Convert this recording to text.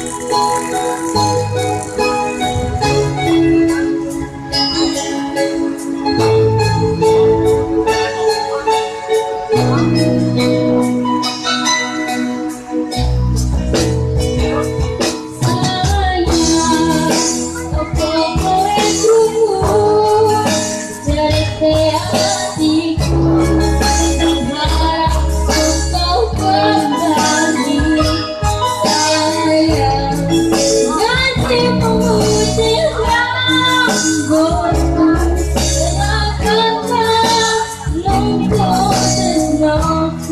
oh you.